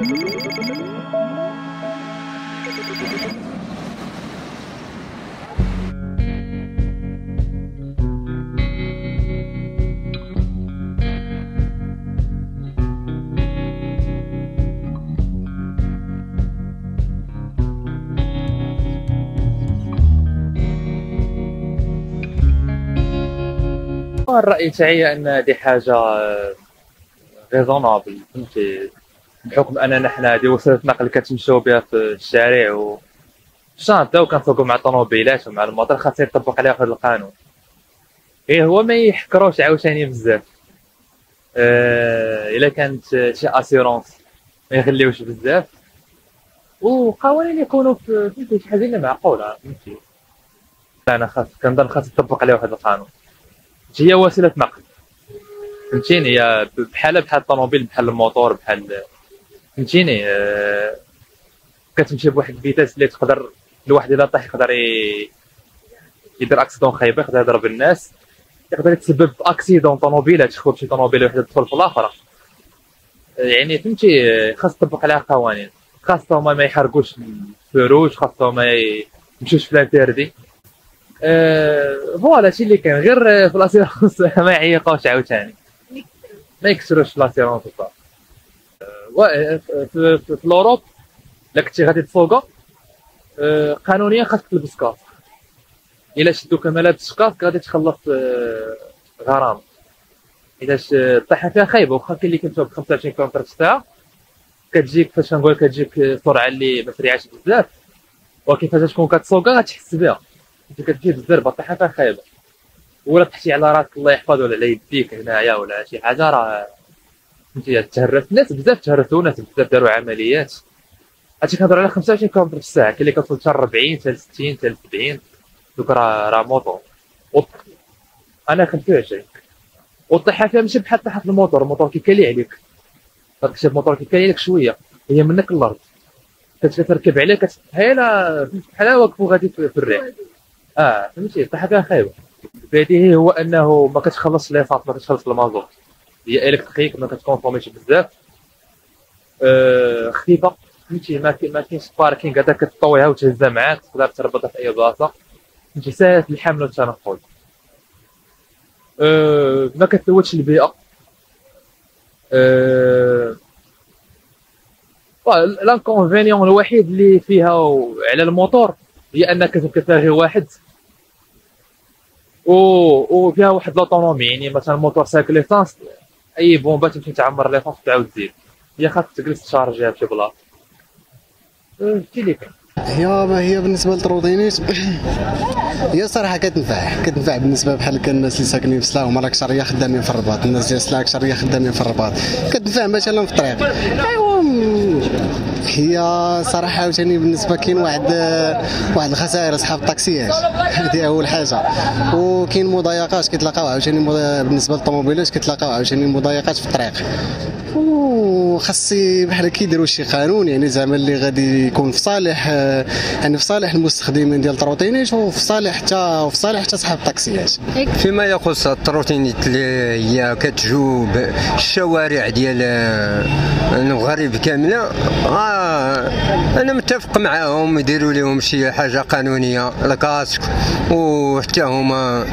الرأي تاعي أن هذه حاجة raisonnable فهمتي؟ بحكم اننا حنا هذه وسيلة نقل كتمشاو بها في الشارع و شانطه وكنسوقوا مع الطوموبيلات ومع الموطر خاص يطبق عليها هذا القانون. إيه هو ما يحكروش عاوتاني بزاف. آه إلا كانت شي assurance ما يخليوش بزاف. وقوانين يكونوا في شي حاجة اللي معقولة فهمتي؟ أنا خاص كنظن خاص يطبق عليها هذا القانون. هي وسيلة نقل. فهمتيني؟ هي بحال بحال الطوموبيل بحال الموتور بحال فهمتيني آه كتمشي بواحد الفيتاس اللي تقدر الواحد إذا طاح يقدر يدير أكسيدون خايبه يقدر يضرب الناس يقدر يتسبب أكسيدون طوموبيله تدخل شي طوموبيله وحدة تدخل في الاخرى يعني فهمتي خاص تطبق عليها قوانين خاصة ما يحرقوش الفروج خاصة ما يمشوش في ال interdit. أه voilà هادشي اللي كان غير في l'assurance ما يعيقوش عاوتاني. ما يكسروش في l'assurance في, في, l'Europe الا كنتي غادي أه قانونيا خاصك تلبس casque الا شدوك ما لابسش casque غادي تخلص أه غرامه اذا الطيحه فيها خايبه واخا كاين اللي كيمشيو ب 25 كيلومتر في الساعة كتجيك فاش نقول كتجيك سرعه اللي ما سريعاش بزاف ولكن فاش تكون كتسوقا غتحس بها انت كتجي بالزربه الطيحه فيها خايبه ولا تحتي على راسك الله يحفظ ولا على يديك هنايا ولا شي حاجة راه فهمتي تهرس الناس بزاف تهرسوا ناس بزاف داروا عمليات. هادشي كنهضر على 25 كيلومتر في الساعة كاين اللي كتوصل حتى 40 حتى 60 حتى 70 دوك راه راه موطور أنا 25 والطيحه فيها ماشي بحال طيحه الموتور. الموتور كيكالي عليك. هاك الموتور كيكالي عليك شوية. هي منك الأرض كتركب عليه كتحيل بحال واقفو غادي في الريح. آه فهمتي؟ الطيحه فيها خايبة. البديهي هو أنه ما كتخلصش ليفات ما كتخلصش المازوت هي électrique ما كتكونسوميش بزاف. آه خفيفة فهمتي؟ ما ما كاينش parking هذا كتطويها وتهزها معاك تقدر تربطها في أي بلاصة. فهمتي؟ ساهلة الحمل والتنقل. أه ما كتلوثش البيئة. أه الوحيد اللي فيها على الموتور هي أنك كتلغي واحد. و وفيها واحد لوطونومي يعني مثلا الموتور ساك ليسانس أي بومبا تمشي تعمر ليسانس تعاود تزيد هي خاصك تجلس تشارجيها بشي بلاصه فهمتي اللي كاين هي ما هي بالنسبة للطروطينيت هي صراحة كتنفع. كتنفع بالنسبة بحال الناس اللي ساكنين في سلاح هما راك شريه خدامين في الرباط. الناس ديال سلاح شريه خدامين في الرباط. كتنفع مثلا في الطريق. أيوا هي صراحة عاوتاني بالنسبة كاين واحد واحد الخسائر أصحاب الطاكسيات هذه أول حاجة. وكاين مضايقات كيتلاقاو عاوتاني بالنسبة للطوموبيلات كيتلاقاو عاوتاني مضايقات في الطريق. وخاصي بحال كيديروا شي قانون يعني زعما اللي غادي يكون في صالح يعني في صالح المستخدمين ديال ال trottinette وفي صالح حتى وفي صالح حتى صحاب الطاكسيات فيما يخص ال trottinette اللي هي كتجوب الشوارع ديال المغرب كاملة آه أنا متفق معاهم يديروا لهم شي حاجة قانونية ال casque وحتى هما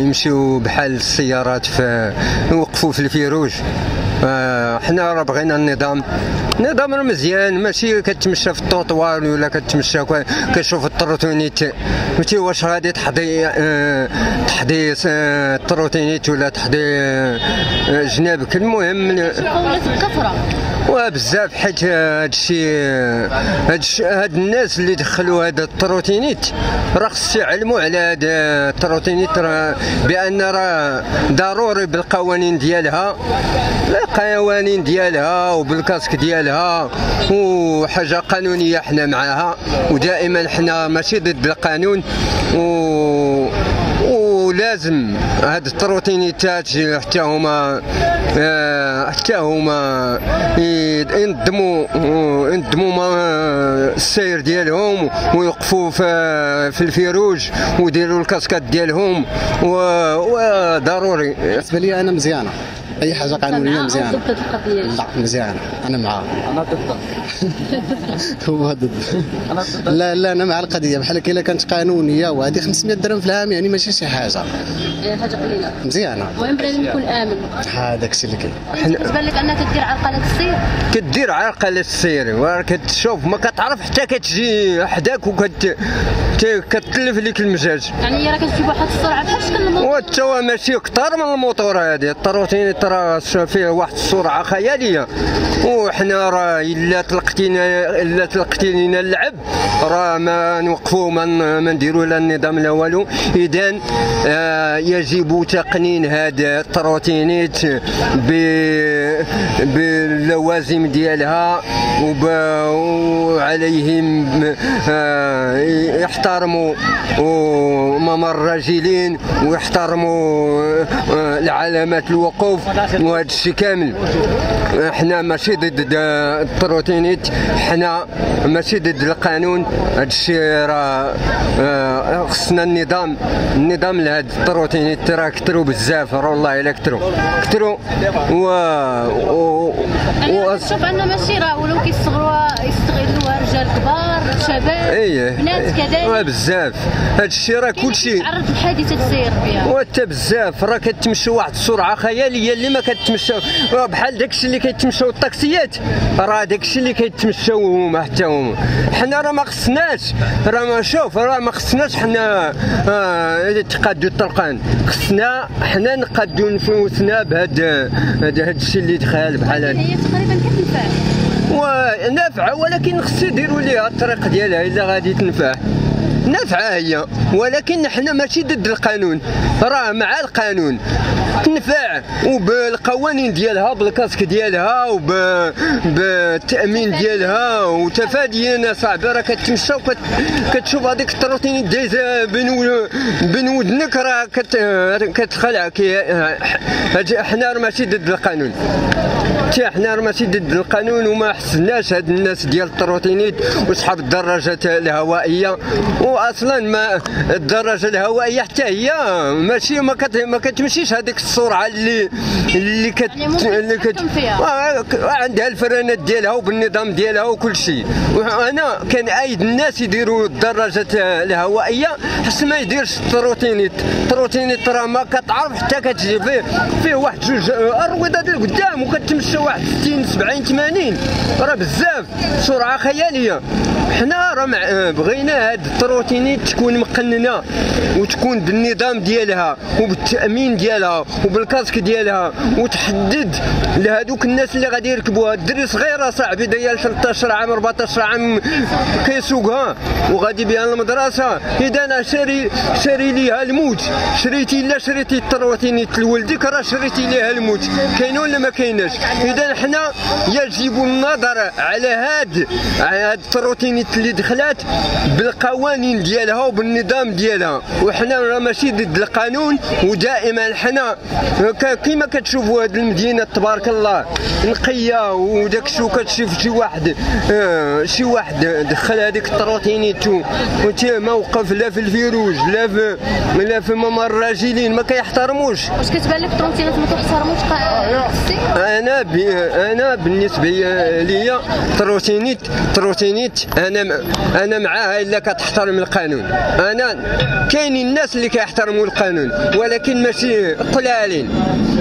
يمشيو بحال السيارات في يوقفوا في ال feu rouge. حنا راه بغينا النظام. النظام راه مزيان ماشي كتمشى في الطوطوار ولا كتمشى كتشوف ال trottinette. فهمتي واش غادي تحضي تحضي ال trottinette ولا تحضي جنابك. المهم وبزاف حيت هادشي هاد الناس اللي دخلوا هذا ال trottinette راه خص يعلموا على هذا ال trottinette بأن راه ضروري بالقوانين ديالها. القوانين ديالها وبال casque ديالها وحاجة قانونية حنا معاها. ودائما حنا ماشي ضد القانون و ولازم هاد التروتينيتات حتى هما حتى هما ينظموا ينظموا السير ديالهم ويوقفوا في الفيروج ويديروا الكاسكات ديالهم وضروري بالنسبة لي أنا مزيانة. أي حاجة قانونية مزيانة. ضد لا مزيانة. أنا معاه أنا ضد. هو ضد. أنا ضد. لا لا أنا مع القضية. بحال إلا كانت قانونية وهذه 500 درهم في العام يعني ماشي شي حاجة. حاجة قليلة. مزيانة. المهم بنادم يكون آمن. هذاك الشيء اللي كاين. بالنسبة لك أنها تدير عرقلة السير؟ كدير عرقله السير وراه كتشوف ما كتعرف حتى كتجي حداك وكت كتلف لك المجاج يعني هي راه كتجيب واحد السرعة بحال شكل الموت وتوا ماشي كتر من الموتور هذه الطروتين ترى فيه واحد السرعة خيالية. وحنا راه إلا تلقتينا إلا لينا اللعب راه ما نوقفوا ما نديروا لا النظام لا والو. اذا آه يجب تقنين هذا ال trottinette ب- باللوازم ديالها. وعليهم آه يحترموا ممر الراجلين ويحترموا آه، العلامات الوقوف وهذا الشيء كامل. إحنا ماشي ضد ال trottinette إحنا ماشي ضد القانون. هذا الشيء راه آه، خصنا النظام النظام لهاد التروتينيت راه كثروا بزاف راه والله إلا كثروا كثروا و, و... و... راه كتشوف أن ماشي راه ولو كيستغلوها يستغلوها رجال كبار. شباب إيه بنات كذلك. بزاف. هذا الشيء راه كلشي تعرض لحادثة سير فيها. وانت بزاف. راه كتمشى واحد السرعه خياليه اللي ما كتمشى بحال داكشي اللي كيتمشاو الطاكسيات. راه داكشي اللي كيتمشاو هما حتى هما. حنا راه ما خصناش. راه ما شوف راه ما خصناش حنا آه تقادوا الطرقان. خصنا حنا نقادوا نفوسنا بهذا هذا الشيء اللي دخل بحال هذا هي تقريبا كتنفع. ونافعه ولكن خص يديروا ليها الطريق ديالها إلا غادي تنفع. نافعه هي ولكن حنا ماشي ضد القانون. راه مع القانون. تنفع وبالقوانين ديالها بال casque ديالها وب بالتامين ديالها وتفاديا صاحبي راه كتمشى وكت كتشوف هذيك ال trottinette دايزه بين بين ودنك راه كت كتخلعك حنا ماشي ضد القانون. حتى حنا راه ماشي ضد القانون وما حسناش هاد الناس ديال ال trottinette وصحاب الدراجات الهوائية. واصلا ما الدراجة الهوائية حتى هي ماشي ما كت ما كتمشيش هذيك السرعه اللي اللي كت يعني اللي كت. آه، عندها الفرانات ديالها وبالنظام ديالها وكل شيء. وأنا كنأيد الناس يديروا الدراجات الهوائية حسن ما يديرش ال trottinette ال trottinette راه ما كتعرف حتى كتجي فيه فيه واحد جوج رويضات القدام وكتمشى واحد 60 70 80 راه بزاف. سرعه خيالية. حنا راه مع- بغينا هاد ال trottinette تكون مقننة وتكون بالنظام ديالها وبالتأمين ديالها وبال casque ديالها وتحدد لهذوك الناس اللي غادي يركبوها. الدري صغير صاحبي داير 13 عام 14 عام كيسوقها وغادي بها للمدرسة. إذا أنا شاري شاري ليها الموت. شريتي لا شريتي ال trottinette لولدك راه شريتي ليها الموت. كاين ولا ما كايناش؟ إذا حنا يجب النظر على هاد على هاد ال trottinette اللي دخلات بالقوانين ديالها وبالنظام ديالها. وحنا راه ماشي ضد القانون ودائما حنا كيما كتشوفوا هاد المدينة تبارك الله نقية وداك الشيء كتشوف شي واحد آه، شي واحد دخل هذيك ال trottinette و- وت- ما وقف لا في ال feu rouge لا في لا في ممر الراجلين ما كيحترموش. واش كتبان لك ال trottinette ما السير أنا أنا بالنسبة ليا trottinette trottinette أنا أنا معاها إلا كتحترم القانون. أنا كاينين الناس اللي كيحترموا القانون ولكن ماشي قلالين.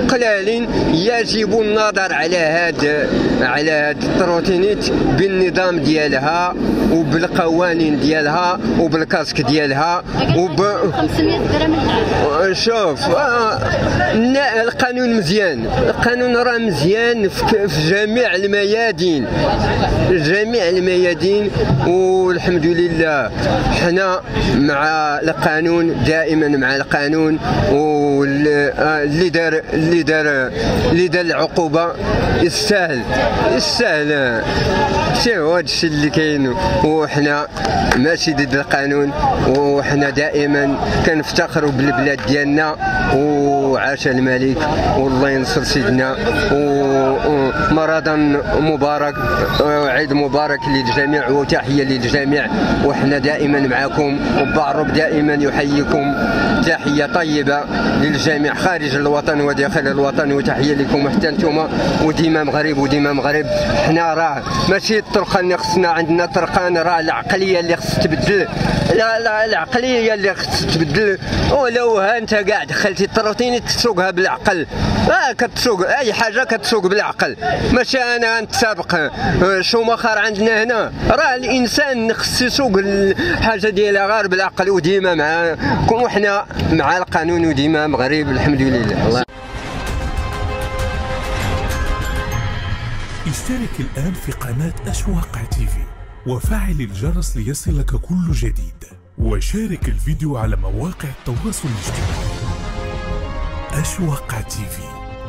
قلالين يجب النظر على هاد على هاد ال trottinette بالنظام ديالها وبالقوانين ديالها وبالكاسك ديالها وب 500 درهم شوف آه، القانون مزيان. القانون راه مزيان. في جميع الميادين جميع الميادين والحمد لله. حنا مع القانون دائما مع القانون واللي دار اللي دار اللي دار العقوبة يستاهل يستاهل. شي هو هذا الشيء اللي كاين وحنا ماشي ضد القانون وحنا دائما كنفتخروا بالبلاد ديالنا وعاش الملك والله ينصر سيدنا و مرضا مبارك عيد مبارك للجميع وتحية للجميع. وحنا دائما معكم وبعرب دائما يحييكم. تحية طيبة للجميع خارج الوطن وداخل الوطن. وتحية لكم حتى أنتم وديما مغرب وديما مغرب حنا راه ماشي الطرقة اللي خصنا عندنا طرقان راه العقلية اللي خص تبدل. لا لا العقلية اللي خص تبدل. ولو ها أنت قاعد دخلتي الطروطيني تسوقها بالعقل. آه كتسوق أي حاجة كتسوق بالعقل. ماشي أنا نتسابق شومخر عندنا هنا. راه الإنسان خص يسوق الحاجة ديالها غير بالعقل وديما معاكم وحنا مع القانون وديما مغرب الحمد لله. الله. اشترك الآن في قناة أشواق تيفي وفعل الجرس ليصلك كل جديد. وشارك الفيديو على مواقع التواصل الاجتماعي. أشواق تيفي.